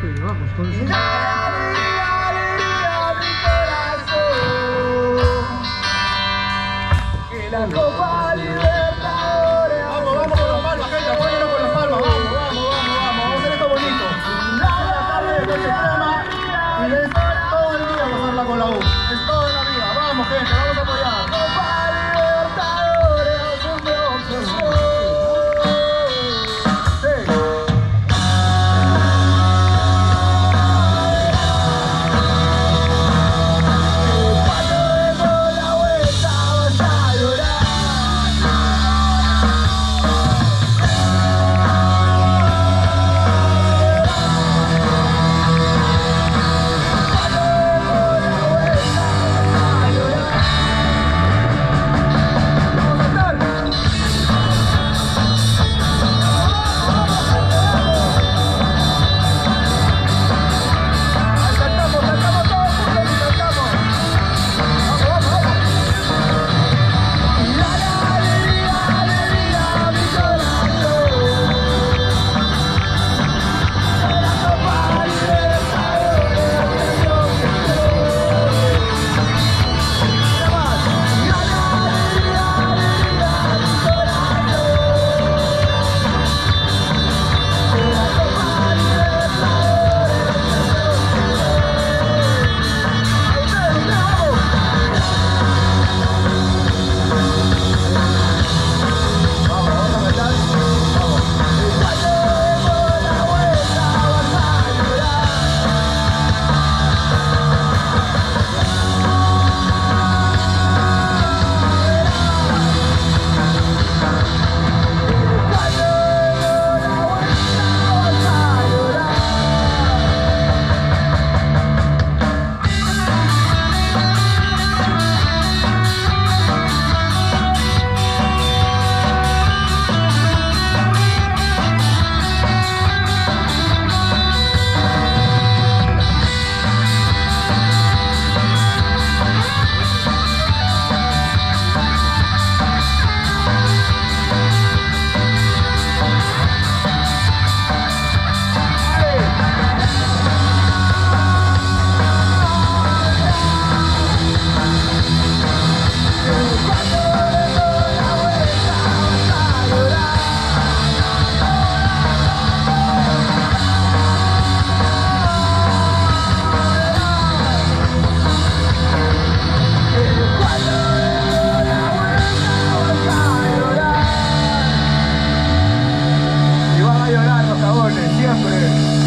tiempo llevamos con eso. Mi corazón, que la copa Caraones, siempre.